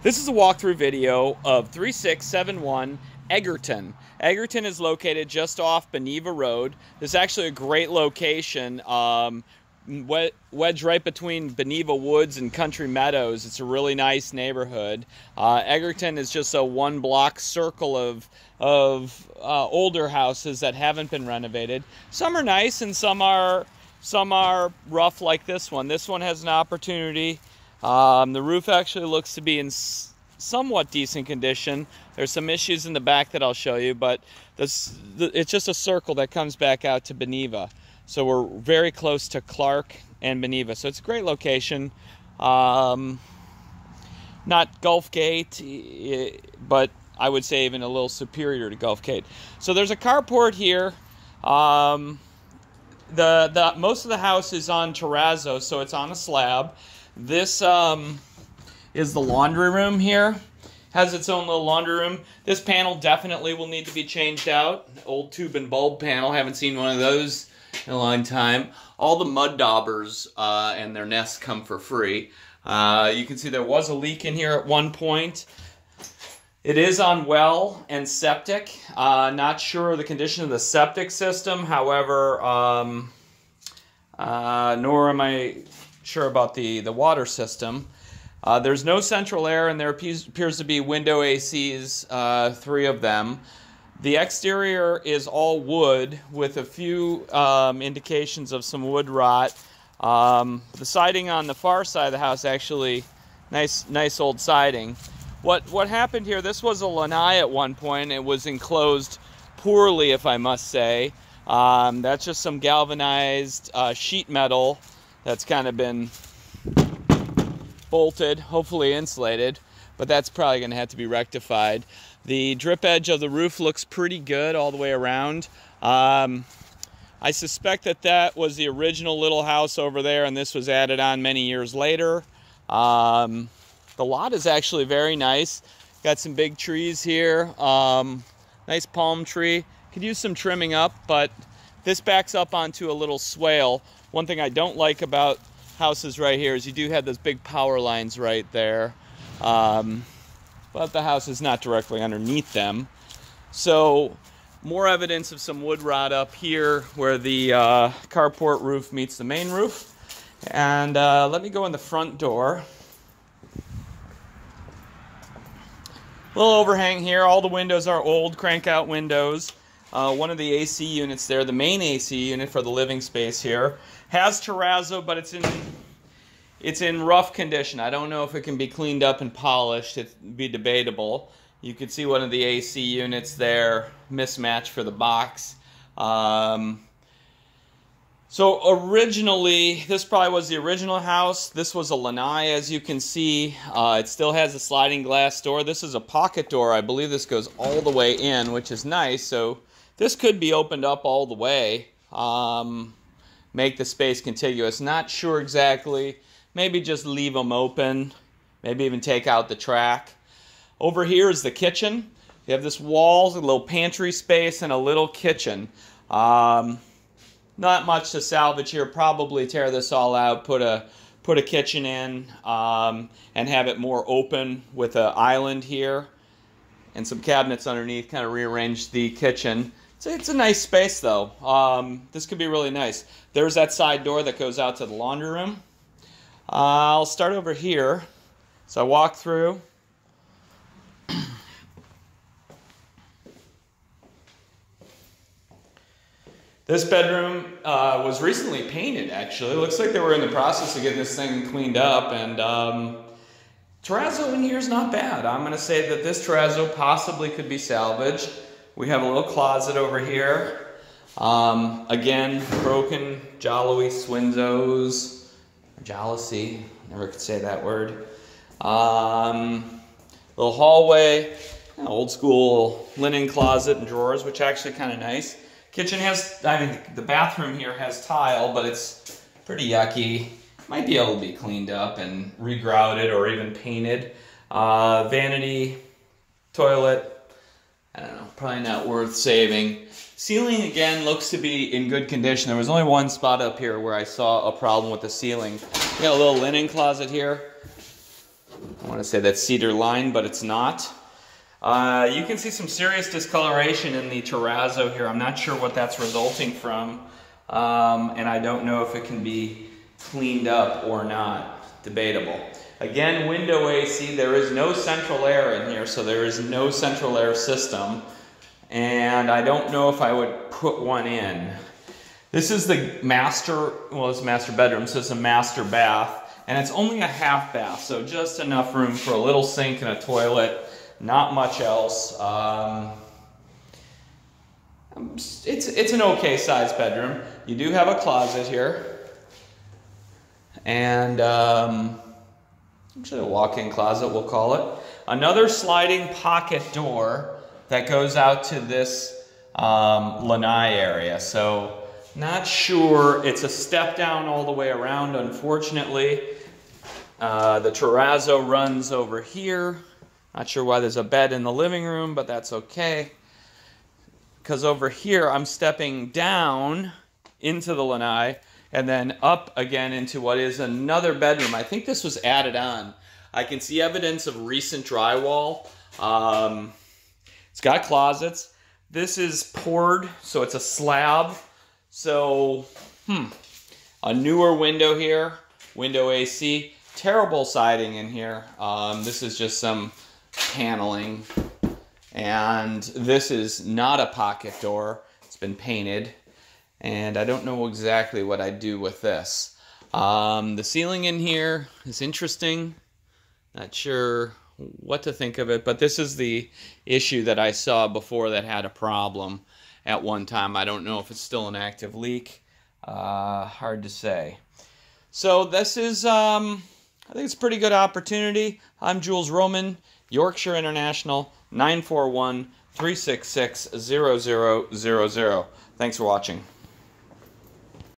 This is a walkthrough video of 3671 Egerton. Egerton is located just off Beneva Road. This is actually a great location, um, wedged right between Beneva Woods and Country Meadows. It's a really nice neighborhood. Uh, Egerton is just a one block circle of, of uh, older houses that haven't been renovated. Some are nice and some are, some are rough like this one. This one has an opportunity um, the roof actually looks to be in somewhat decent condition. There's some issues in the back that I'll show you, but this, it's just a circle that comes back out to Beneva. So we're very close to Clark and Beneva. So it's a great location. Um, not Gulf Gate, but I would say even a little superior to Gulf Gate. So there's a carport here. Um, the, the most of the house is on terrazzo, so it's on a slab. This um, is the laundry room here. Has its own little laundry room. This panel definitely will need to be changed out. Old tube and bulb panel. Haven't seen one of those in a long time. All the mud daubers uh, and their nests come for free. Uh, you can see there was a leak in here at one point. It is on well and septic. Uh, not sure of the condition of the septic system. However, um, uh, nor am I sure about the, the water system. Uh, there's no central air, and there appears, to be window ACs, uh, three of them. The exterior is all wood with a few um, indications of some wood rot. Um, the siding on the far side of the house actually nice nice old siding. What what happened here? This was a lanai at one point. It was enclosed poorly, if I must say. Um, that's just some galvanized uh, sheet metal that's kind of been bolted, hopefully insulated, but that's probably going to have to be rectified. The drip edge of the roof looks pretty good all the way around. Um, I suspect that that was the original little house over there and this was added on many years later. Um, the lot is actually very nice. Got some big trees here. Um, nice palm tree. Could use some trimming up, but this backs up onto a little swale. One thing I don't like about houses right here is you do have those big power lines right there. Um, but the house is not directly underneath them. So more evidence of some wood rot up here where the uh, carport roof meets the main roof. And uh, let me go in the front door. Little overhang here. All the windows are old crank out windows. Uh, one of the AC units there, the main AC unit for the living space here, has terrazzo, but it's in it's in rough condition. I don't know if it can be cleaned up and polished. It'd be debatable. You could see one of the AC units there, mismatch for the box. Um, so originally, this probably was the original house. This was a lanai, as you can see. Uh, it still has a sliding glass door. This is a pocket door. I believe this goes all the way in, which is nice. So this could be opened up all the way, um, make the space contiguous. Not sure exactly. Maybe just leave them open. Maybe even take out the track. Over here is the kitchen. You have this wall, a little pantry space, and a little kitchen. Um, not much to salvage here. Probably tear this all out, put a put a kitchen in, um, and have it more open with an island here and some cabinets underneath. Kind of rearrange the kitchen. It's, it's a nice space though. Um, this could be really nice. There's that side door that goes out to the laundry room. Uh, I'll start over here. So I walk through. This bedroom uh, was recently painted, actually. It looks like they were in the process of getting this thing cleaned up, and um, terrazzo in here is not bad. I'm going to say that this terrazzo possibly could be salvaged. We have a little closet over here. Um, again, broken Jolly Swinzos, Jalacy, never could say that word. Um, little hallway, old school linen closet and drawers, which actually kind of nice. Kitchen has, I mean, the bathroom here has tile, but it's pretty yucky. Might be able to be cleaned up and regrouted or even painted. Uh, vanity, toilet, I don't know, probably not worth saving. Ceiling again looks to be in good condition. There was only one spot up here where I saw a problem with the ceiling. We got a little linen closet here. I want to say that's cedar line, but it's not. Uh, you can see some serious discoloration in the terrazzo here. I'm not sure what that's resulting from, um, and I don't know if it can be cleaned up or not. Debatable. Again, window AC, there is no central air in here, so there is no central air system, and I don't know if I would put one in. This is the master, well, it's master bedroom, so it's a master bath, and it's only a half bath, so just enough room for a little sink and a toilet not much else. Um, it's, it's an okay sized bedroom. You do have a closet here. And um, actually a walk-in closet, we'll call it. Another sliding pocket door that goes out to this um, lanai area. So not sure. It's a step down all the way around, unfortunately. Uh, the terrazzo runs over here. Not sure why there's a bed in the living room, but that's okay. Because over here, I'm stepping down into the lanai and then up again into what is another bedroom. I think this was added on. I can see evidence of recent drywall. Um, it's got closets. This is poured, so it's a slab. So, hmm, a newer window here, window AC. Terrible siding in here. Um, this is just some paneling. And this is not a pocket door. It's been painted. And I don't know exactly what I'd do with this. Um, the ceiling in here is interesting. Not sure what to think of it, but this is the issue that I saw before that had a problem at one time. I don't know if it's still an active leak. Uh, hard to say. So this is, um, I think it's a pretty good opportunity. I'm Jules Roman. Yorkshire International 941 366 0000. Thanks for watching.